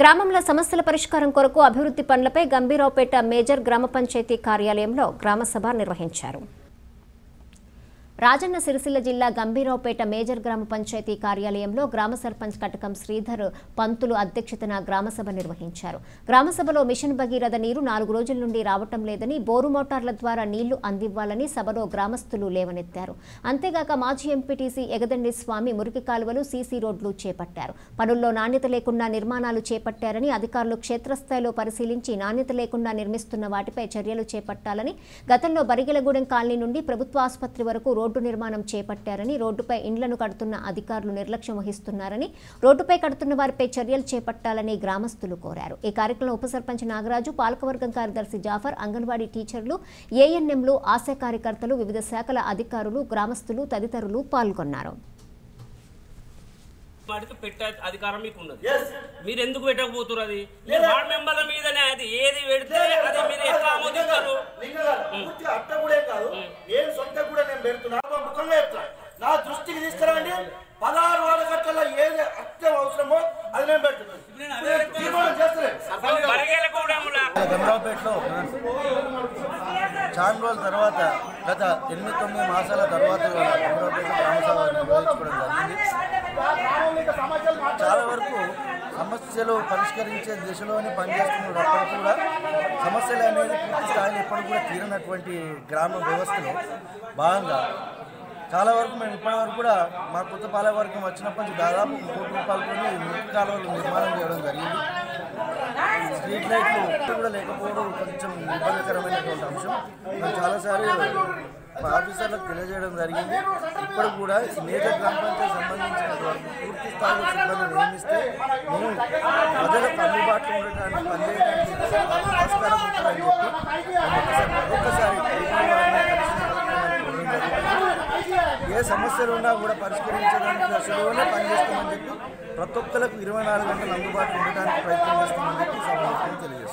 గ్రామంలో సమస్యల పరిష్కారం కొరకు అభివృద్ధి పనులపై గంభీరావుపేట మేజర్ గ్రామ పంచాయతీ కార్యాలయంలో గ్రామసభ నిర్వహించారు. రాజన్న సిరిసిల్ల జిల్లా గంభీరావుపేట మేజర్ గ్రామ పంచాయతీ కార్యాలయంలో గ్రామ సర్పంచ్ కటకం శ్రీధర్ పంతులు అధ్యక్షతన గ్రామసభ నిర్వహించారు. గ్రామసభలో మిషన్ భగీరథ నీరు నాలుగు రోజుల నుండి రావటం లేదని బోరు మోటార్ల ద్వారా నీళ్ళు అందివ్వాలని సభలో గ్రామస్తులు లేవనెత్తారు. అంతేగాక మాజీ ఎంపీటీసీ ఎగదండి స్వామి మురికి కాలువలు సీసీ రోడ్లు చేపట్టారు. పనుల్లో నాణ్యత లేకుండా నిర్మాణాలు చేపట్టారని అధికారులు క్షేత్రస్థాయిలో పరిశీలించి నాణ్యత లేకుండా నిర్మిస్తున్న వాటిపై చర్యలు చేపట్టాలని గతంలో బరిగెలగూడెం కాలనీ నుండి ప్రభుత్వ ఆసుపత్రి వరకు రోడ్డు నిర్మాణం చేపట్టారని రోడ్డుపై ఇండ్లను కడుతున్న అధికారులు నిర్లక్ష్యం వహిస్తున్నారని రోడ్డుపై కడుతున్న వారిపై చర్యలు చేపట్టాలని గ్రామస్తులు కోరారు. ఈ కార్యక్రమంలో ఉప సర్పంచ్ నాగరాజు పాలకవర్గం కార్యదర్శి జాఫర్ అంగన్వాడీ టీచర్లు ఏఎన్ఎంలు ఆశా కార్యకర్తలు వివిధ శాఖల అధికారులు గ్రామస్తులు తదితరులు పాల్గొన్నారు. వాటికి పెట్టే అధికారం మీకు ఉన్నది. మీరు ఎందుకు పెట్టకపోతున్నారు అది? వార్డ్ మెంబర్ల మీదనే అది. ఏది పెడితే అది మీరు కూడా నేను పెడుతున్నా నా దృష్టికి తీసుకురండి. పదహారు వాడ గంటల ఏది అత్యం అవసరమో అది నేను గంగాపేటలో చాలా రోజుల తర్వాత గత ఎనిమిది తొమ్మిది మాసాల తర్వాత గంగాపేట గ్రామసభ నిర్వహించుకోవడం జరిగింది. సమస్యలు పరిష్కరించే దిశలోనే పనిచేస్తున్నప్పటికీ కూడా సమస్యలు అనేది పూర్తి స్థాయిలో ఎప్పుడు కూడా తీరనటువంటి గ్రామ వ్యవస్థలో భాగంగా చాలా వరకు మేము ఇప్పటి వరకు కూడా మా కొత్త పాలవర్గం వచ్చినప్పటి నుంచి దాదాపు కోటి రూపాయలతోనే మురికి కాలువలు నిర్మాణం చేయడం జరిగింది. స్ట్రీట్ లైట్లు కూడా లేకపోవడం కొంచెం ఇబ్బందికరమైనటువంటి అంశం. మేము చాలాసార్లు మా ఆఫీసర్లకు తెలియజేయడం జరిగింది. ఇప్పుడు కూడా మేజర్ గ్రామ పంచాయతీ సంబంధించినటువంటి పూర్తి స్థాయిలో సిబ్బంది నియమిస్తే మేము ప్రజలకు అందుబాటులో ఉండటానికి పనిచేయడానికి ఆస్కారం ఉంటుందని చెప్పి ఏ సమస్యలు ఉన్నా కూడా పరిష్కరించడానికి దశలోనే పనిచేస్తామని చెప్పి ప్రతి ఒక్కరికి ఇరవై నాలుగు గంటలు అందుబాటులో ఉండడానికి ప్రయత్నం చేస్తామని చెప్పి సభ తెలియజేస్తాం